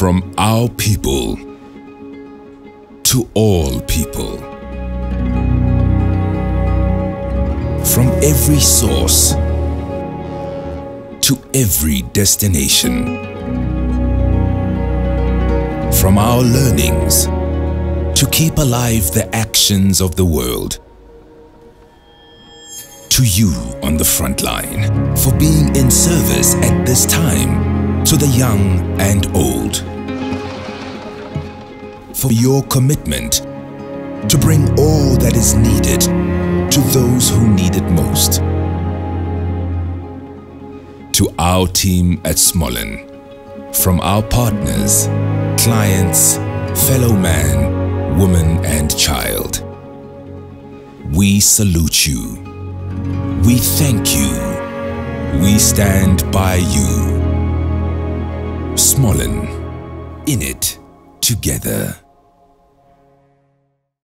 From our people to all people. From every source to every destination. From our learnings to keep alive the actions of the world. To you on the front line for being in service at this time to the young and old. For your commitment to bring all that is needed to those who need it most. To our team at Smollan, from our partners, clients, fellow man, woman and child. We salute you. We thank you. We stand by you. Smollan, in it together.